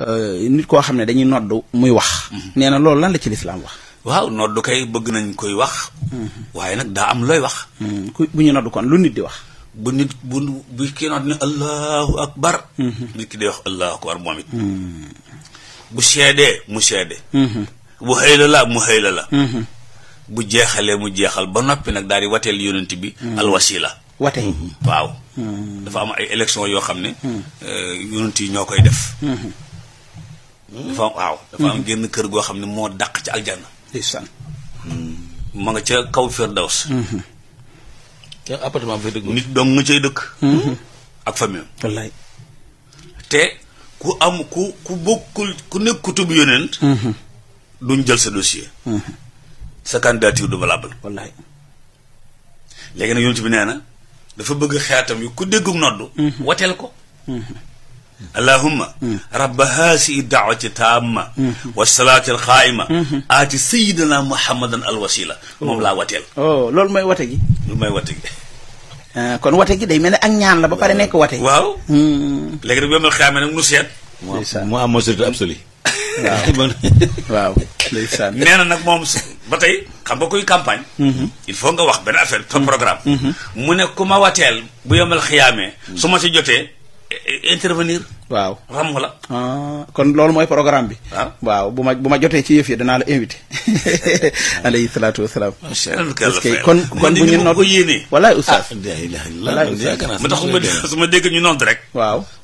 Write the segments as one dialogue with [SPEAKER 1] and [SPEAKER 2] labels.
[SPEAKER 1] euh, nit koo xam ne dañuy noddu muy wax mhm. nee na loolu lan la ci lislaam wax
[SPEAKER 2] waaw noddu kay bëgg nañ koy wax mhm. waaye nag daa am looy wax mhm.
[SPEAKER 1] ku bu ñu noddu kon lu nit di wax
[SPEAKER 2] bu nit bu bu kii nodd ne allahu akbar nit ki day wax allahu akbar moom it bu seedee mu seede bu xëy la la mu xëy la la bu jeexalee mu jeexal ba noppi nag daal di wateel yonent bi alwasila
[SPEAKER 1] wate mm-hmm.
[SPEAKER 2] waaw mm-hmm. dafa am ay élection yoo xam ne mm-hmm. euh, yonent yi ñoo koy def dafa am waaw dafa am génn kër goo xam ne moo dàq ci aljanna
[SPEAKER 1] ndeysaan
[SPEAKER 2] ma nga ca kaw Firdaws
[SPEAKER 3] te appartement bi dëgg
[SPEAKER 2] nit dong nga cay dëkk ak famille
[SPEAKER 1] wallaay
[SPEAKER 2] te ku am ku ku bokkul ku nekkutub yonent duñ jël sa dossier sa candidature du valable
[SPEAKER 1] wallaay
[SPEAKER 2] léegi nag yonent bi nee na dafa bëgg xeetam yi ku déggum noddu mm-hmm. wateel ko mm-hmm. allahumma mm-hmm. rabba haasi daawati taamma wa salaati alqaayima aati sayidana muhammadan alwasila moom laa wateel
[SPEAKER 1] oh, loolu mooy wate gi
[SPEAKER 2] loolu mooy wate gi
[SPEAKER 1] ah, kon wate gi day mel ne ak ñaan la ba pare nekk wate
[SPEAKER 2] waaw
[SPEAKER 1] mm.
[SPEAKER 2] léegi nag yomal xaamee nag nu seet
[SPEAKER 3] mu am majorité absolue
[SPEAKER 1] waaw ndeysaan
[SPEAKER 2] nee na nag moom ba tey xam nga kuy campagne mhm. il faut nga wax benn affaire sa mhm. programme mhm. mu ne ku ma wateel bu yomal xiyaamee su ma si jotee e, e, intervenir
[SPEAKER 1] waaw
[SPEAKER 2] ram la
[SPEAKER 1] ah, kon loolu mooy programme bi
[SPEAKER 2] ah.
[SPEAKER 1] waaw bu ma bu ma jotee ci yëf yi danaa la invité alayhi salaatu wasalaam kon kon bu ñu nodd
[SPEAKER 2] ko yéenee
[SPEAKER 1] walaay oustaz
[SPEAKER 3] ah, walaay oustaz
[SPEAKER 2] ma tax su ma dégg ñu nodd rek
[SPEAKER 1] waaw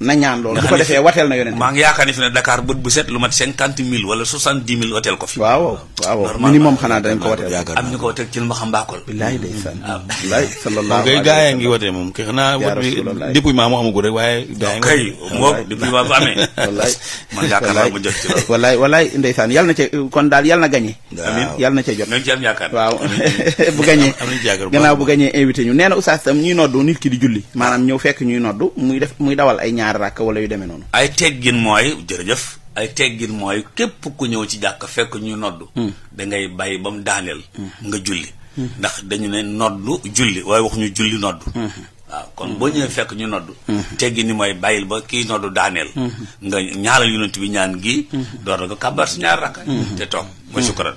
[SPEAKER 1] na ñaan loolu bu ko defee wateel na yonent
[SPEAKER 2] maa ngi yaakaar ni fi ne Dakar bët bu set lu mat cinquante mille wala soixante dix mille wateel ko fi
[SPEAKER 1] waaw waaw minimum xanaa dañ ko wateel
[SPEAKER 2] am ñu ko wateel ci ma xam mbaakol
[SPEAKER 1] billaahi ndeysaan ah.
[SPEAKER 3] billaahi sallallahu
[SPEAKER 1] alayhi
[SPEAKER 3] gaa yaa ngi watee moom kay xanaa wat bi
[SPEAKER 1] depuis
[SPEAKER 3] maa mu amagul rek waaye gaa yi
[SPEAKER 2] kay moom depuis maa bu amee
[SPEAKER 1] wallaay
[SPEAKER 2] man yaakaar naa mu jot ci loolu
[SPEAKER 1] wallaay wallaay ndeysaan yàlla na ci kon daal yàlla na gañe
[SPEAKER 2] amiin
[SPEAKER 1] yàlla na ca jot
[SPEAKER 2] nañ ci am yaakaar
[SPEAKER 1] waaw bu gañee gannaaw bu gañee invité ñu nee na oustaz tam ñuy noddu nit ki di julli maanaam ñëw fekk ñuy noddu muy def muy dawal ay ñaari ràkk wala yu demee noonu
[SPEAKER 2] ay teggin mooy jërëjëf ay teggin mooy képp ku ñëw ci jàkk fekk ñuy noddu hmm. da ngay bàyyi ba mu daaneel hmm. nga julli hmm. ndax dañu ne noddu julli waaye wax ñu julli noddu waaw kon boo ñëwee fekk ñu noddu teggi ni mooy bàyyil ba kii noddu daaneel nga ñaanal yonent bi ñaan gi door na ko kàbbar si ñaar rakka te toog mooy sukkaral